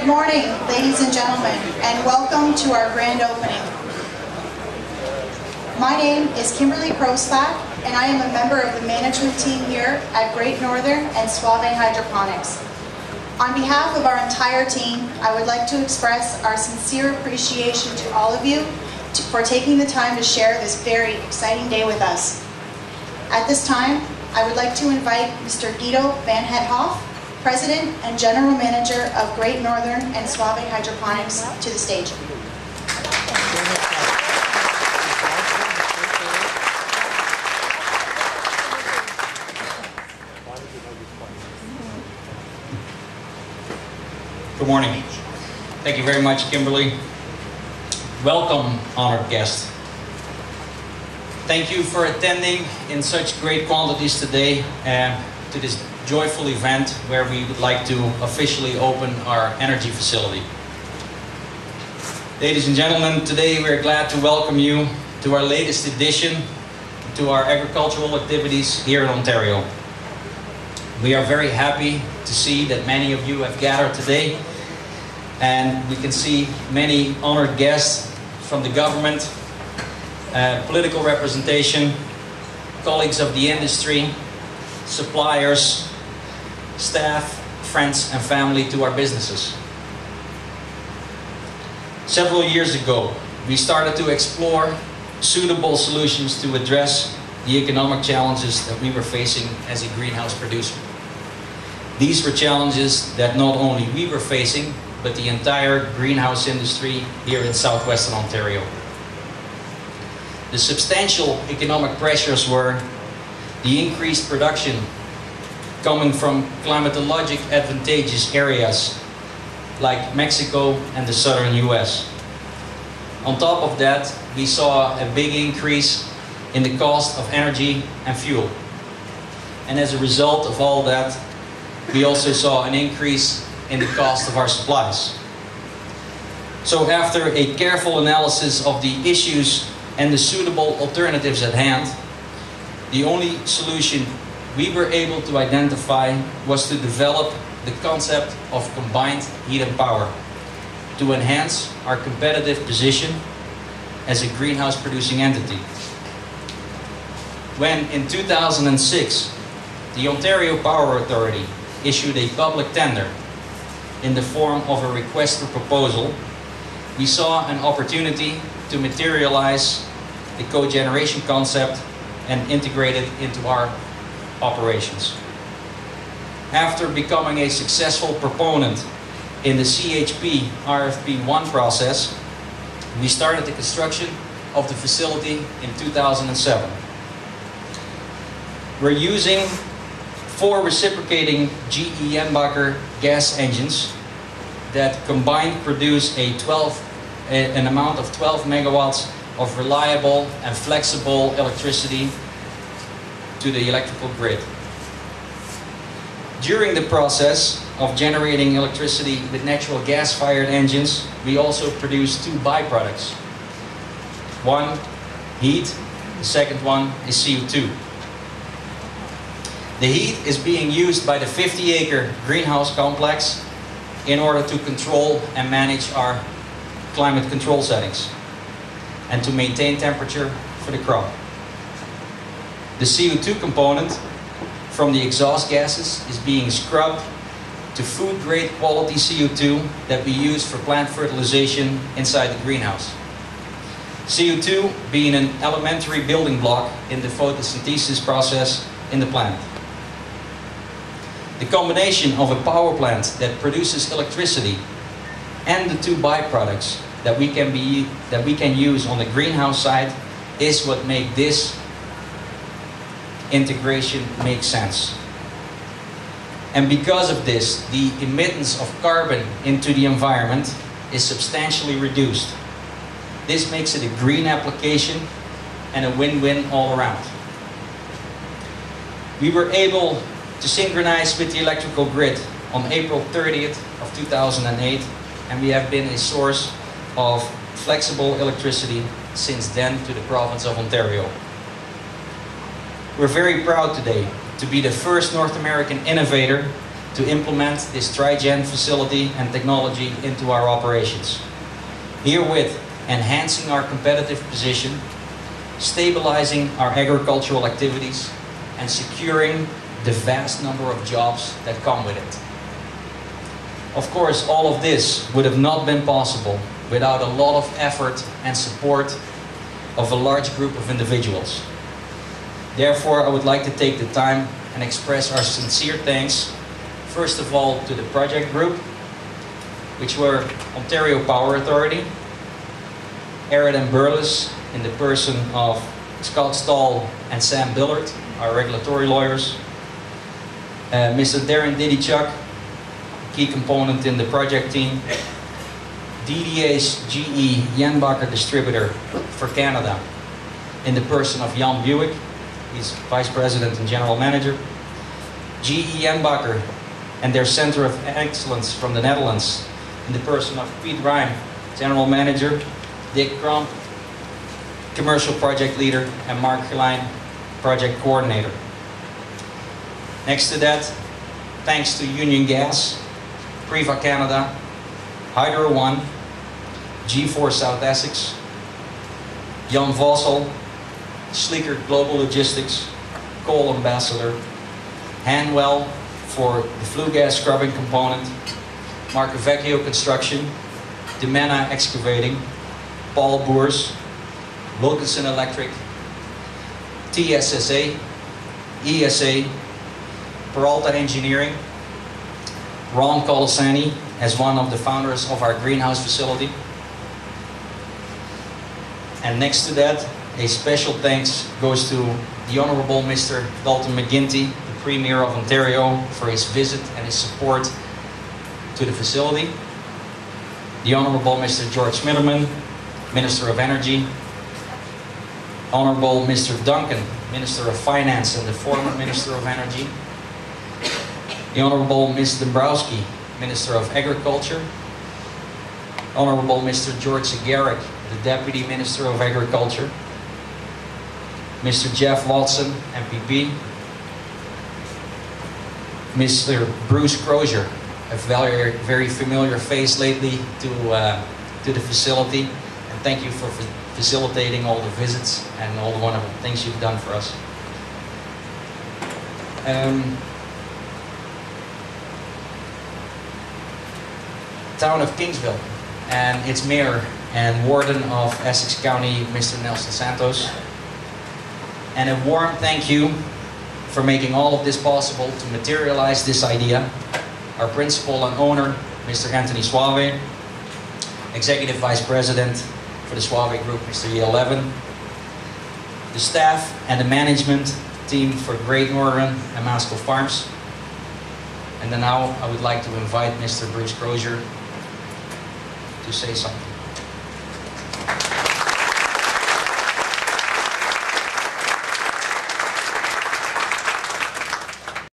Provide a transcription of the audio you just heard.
Good morning, ladies and gentlemen, and welcome to our grand opening. My name is Kimberley Kroslak, and I am a member of the management team here at Great Northern and Soave Hydroponics. On behalf of our entire team, I would like to express our sincere appreciation to all of you to, for taking the time to share this very exciting day with us. At this time, I would like to invite Mr. Guido Van Het Hof, President and General Manager of Great Northern and Soave Hydroponics, to the stage. Good morning. Thank you very much, Kimberly. Welcome, honored guests. Thank you for attending in such great quantities today uh, to this joyful event where we would like to officially open our energy facility. Ladies and gentlemen, today we're glad to welcome you to our latest edition to our agricultural activities here in Ontario. We are very happy to see that many of you have gathered today and we can see many honored guests from the government, uh, political representation, colleagues of the industry, suppliers, staff, friends and family to our businesses. Several years ago, we started to explore suitable solutions to address the economic challenges that we were facing as a greenhouse producer. These were challenges that not only we were facing, but the entire greenhouse industry here in southwestern Ontario. The substantial economic pressures were the increased production coming from climatologic advantageous areas like Mexico and the southern US. On top of that, we saw a big increase in the cost of energy and fuel. And as a result of all that, we also saw an increase in the cost of our supplies. So after a careful analysis of the issues and the suitable alternatives at hand, the only solution we were able to identify was to develop the concept of combined heat and power to enhance our competitive position as a greenhouse producing entity. When in 2006, the Ontario Power Authority issued a public tender in the form of a request for proposal, we saw an opportunity to materialize the cogeneration concept and integrate it into our operations. After becoming a successful proponent in the CHP RFP1 process, we started the construction of the facility in 2007. We're using four reciprocating GE gas engines that combined produce a 12, an amount of 12 megawatts of reliable and flexible electricity to the electrical grid. During the process of generating electricity with natural gas-fired engines, we also produce two byproducts. One, heat, the second one is CO2. The heat is being used by the 50-acre greenhouse complex in order to control and manage our climate control settings and to maintain temperature for the crop. The CO2 component from the exhaust gases is being scrubbed to food grade quality CO2 that we use for plant fertilization inside the greenhouse. CO2 being an elementary building block in the photosynthesis process in the plant. The combination of a power plant that produces electricity and the two byproducts that we can be that we can use on the greenhouse side is what make this integration makes sense. And because of this, the emittance of carbon into the environment is substantially reduced. This makes it a green application and a win-win all around. We were able to synchronize with the electrical grid on April 30th of 2008 and we have been a source of flexible electricity since then to the province of Ontario. We're very proud today to be the first North American innovator to implement this Trigen facility and technology into our operations. Herewith, enhancing our competitive position, stabilizing our agricultural activities, and securing the vast number of jobs that come with it. Of course, all of this would have not been possible without a lot of effort and support of a large group of individuals. Therefore, I would like to take the time and express our sincere thanks, first of all, to the project group, which were Ontario Power Authority, Aird and Berlis, in the person of Scott Stoll and Sam Billard, our regulatory lawyers, uh, Mr. Darren Didichuk, key component in the project team, DDA's GE Jenbacher distributor for Canada, in the person of Jan Buick, he's vice president and general manager, GE Jenbacher and their center of excellence from the Netherlands, in the person of Piet Rijn, general manager, Dick Kramp, commercial project leader, and Mark Gelijn, project coordinator. Next to that, thanks to Union Gas, Priva Canada, Hydro One, G4 South Essex, Jan Vossel, Sleeker Global Logistics, Coal Ambassador, Hanwell for the flue gas scrubbing component, Marcovecchio Construction, Dimena Excavating, Paul Boers, Wilkinson Electric, TSSA, ESA, Peralta Engineering, Ron Colasani as one of the founders of our greenhouse facility. And next to that, a special thanks goes to the Honorable Mr. Dalton McGuinty, the Premier of Ontario, for his visit and his support to the facility. The Honorable Mr. George Smitherman, Minister of Energy. Honorable Mr. Duncan, Minister of Finance and the former Minister of Energy. The Honorable Ms. Dombrowsky, Minister of Agriculture. Honorable Mr. George Garrick, the Deputy Minister of Agriculture. Mr. Jeff Watson, MPP. Mr. Bruce Crozier, a very, very familiar face lately to, uh, to the facility. And thank you for fa- facilitating all the visits and all the wonderful things you've done for us. Um, town of Kingsville and its mayor and warden of Essex County, Mr. Nelson Santos. And a warm thank you for making all of this possible to materialize this idea. Our principal and owner, Mr. Anthony Soave, Executive Vice President for the Soave Group, Mr. Yale Levin, the staff and the management team for Great Northern and Masco Farms. And then now I would like to invite Mr. Bruce Crozier to say something.